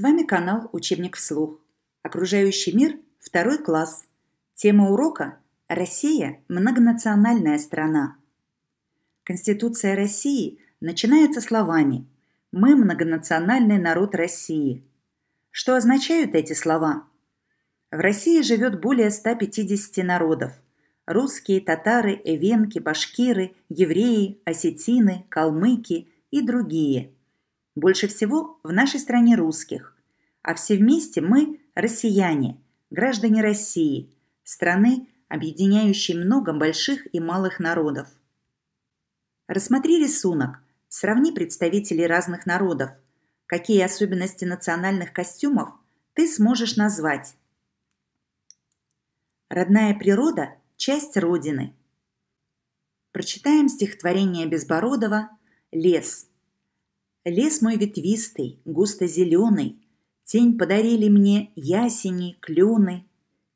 С вами канал «Учебник вслух». Окружающий мир – второй класс. Тема урока – Россия – многонациональная страна. Конституция России начинается словами «Мы – многонациональный народ России». Что означают эти слова? В России живет более 150 народов – русские, татары, эвенки, башкиры, евреи, осетины, калмыки и другие – больше всего в нашей стране русских, а все вместе мы – россияне, граждане России, страны, объединяющей много больших и малых народов. Рассмотри рисунок, сравни представителей разных народов, какие особенности национальных костюмов ты сможешь назвать. Родная природа – часть Родины. Прочитаем стихотворение Безбородова «Лес». Лес мой ветвистый, густо зеленый, Тень подарили мне ясени, клены.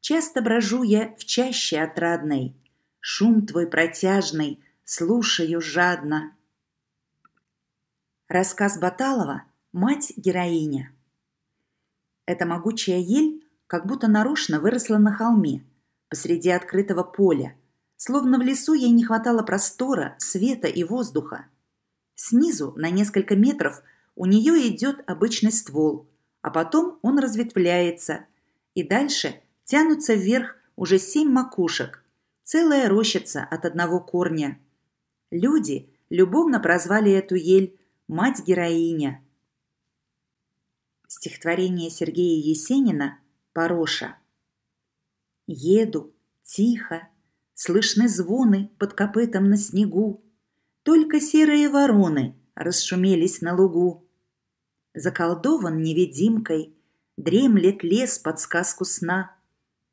Часто брожу я в чаще отрадной, Шум твой протяжный слушаю жадно. Рассказ Баталова «Мать-героиня». Эта могучая ель как будто нарочно выросла на холме, посреди открытого поля, словно в лесу ей не хватало простора, света и воздуха. Снизу, на несколько метров, у нее идет обычный ствол, а потом он разветвляется, и дальше тянутся вверх уже семь макушек, целая рощица от одного корня. Люди любовно прозвали эту ель «мать-героиня». Стихотворение Сергея Есенина «Пороша». Еду, тихо, слышны звоны под копытом на снегу, только серые вороны расшумелись на лугу. Заколдован невидимкой, дремлет лес под сказку сна.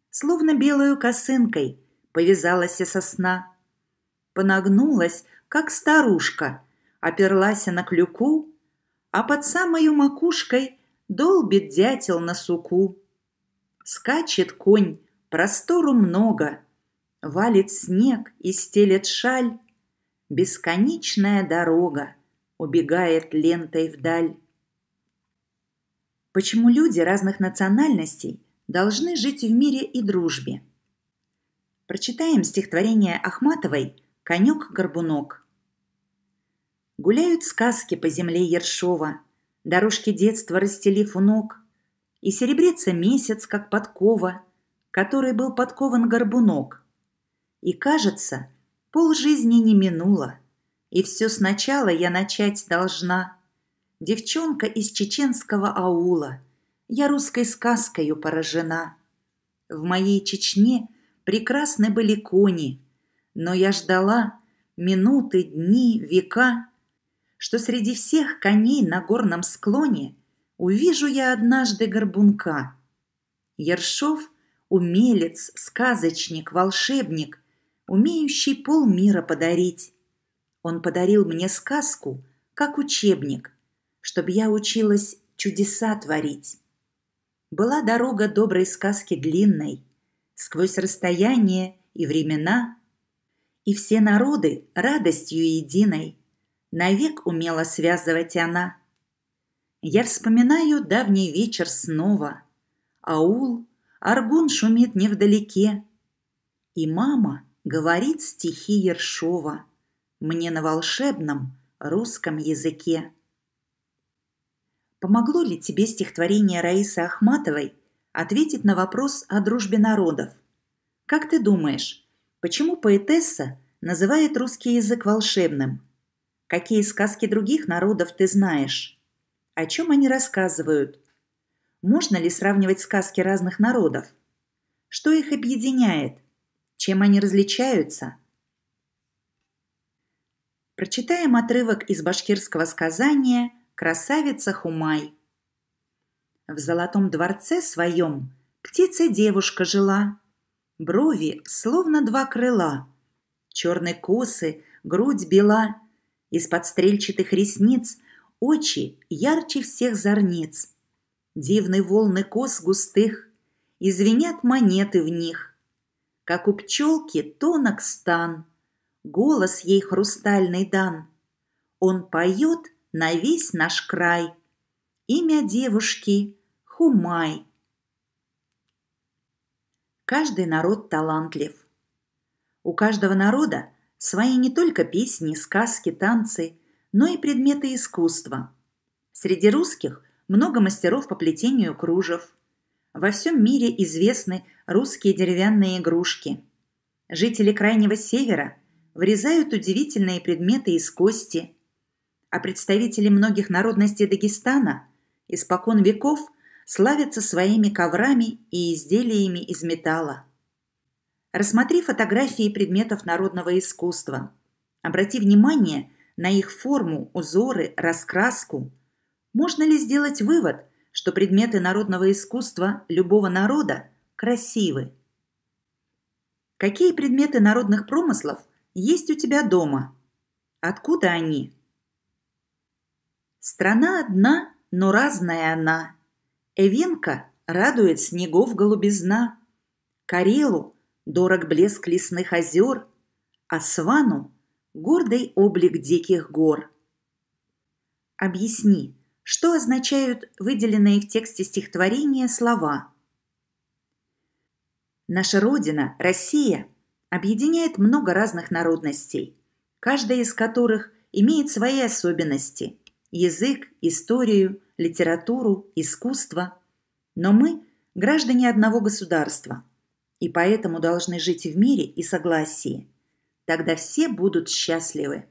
Словно белую косынкой повязалась сосна. Понагнулась, как старушка, оперлась на клюку, а под самою макушкой долбит дятел на суку. Скачет конь, простору много, валит снег и стелет шаль, Бесконечная дорога убегает лентой вдаль. Почему люди разных национальностей должны жить в мире и дружбе? Прочитаем стихотворение Ахматовой «Конек-горбунок». Гуляют сказки по земле Ершова, Дорожки детства расстелив у ног, И серебрится месяц, как подкова, Который был подкован горбунок. И кажется, Пол жизни не минуло, и все сначала я начать должна. Девчонка из чеченского аула, я русской сказкою поражена. В моей Чечне прекрасны были кони, но я ждала минуты, дни, века, что среди всех коней на горном склоне увижу я однажды горбунка. Ершов – умелец, сказочник, волшебник, умеющий полмира подарить. Он подарил мне сказку, как учебник, чтобы я училась чудеса творить. Была дорога доброй сказки длинной, сквозь расстояние и времена, и все народы радостью единой навек умела связывать она. Я вспоминаю давний вечер снова. Аул, аргун шумит невдалеке. И мама — говорит стихи Ершова мне на волшебном русском языке. Помогло ли тебе стихотворение Раисы Ахматовой ответить на вопрос о дружбе народов? Как ты думаешь, почему поэтесса называет русский язык волшебным? Какие сказки других народов ты знаешь? О чем они рассказывают? Можно ли сравнивать сказки разных народов? Что их объединяет? Чем они различаются? Прочитаем отрывок из башкирского сказания «Красавица Хумай». В золотом дворце своем птица-девушка жила, Брови, словно два крыла, Черные косы, грудь бела, Из-под стрельчатых ресниц Очи ярче всех зорниц. Дивны волны кос густых, И звенят монеты в них, как у пчелки тонок стан, Голос ей хрустальный дан. Он поет на весь наш край. Имя девушки Хумай. Каждый народ талантлив. У каждого народа свои не только песни, сказки, танцы, но и предметы искусства. Среди русских много мастеров по плетению кружев. Во всем мире известны русские деревянные игрушки. Жители Крайнего Севера вырезают удивительные предметы из кости, а представители многих народностей Дагестана испокон веков славятся своими коврами и изделиями из металла. Рассмотри фотографии предметов народного искусства. Обрати внимание на их форму, узоры, раскраску. Можно ли сделать вывод, что предметы народного искусства любого народа красивы? Какие предметы народных промыслов есть у тебя дома? Откуда они? Страна одна, но разная она. Эвенка радует снегов голубизна. Карелу дорог блеск лесных озер, а Свану – гордый облик диких гор. Объясни, что означают выделенные в тексте стихотворения слова. Наша Родина, Россия, объединяет много разных народностей, каждая из которых имеет свои особенности – язык, историю, литературу, искусство. Но мы – граждане одного государства – и поэтому должны жить в мире и согласии. Тогда все будут счастливы.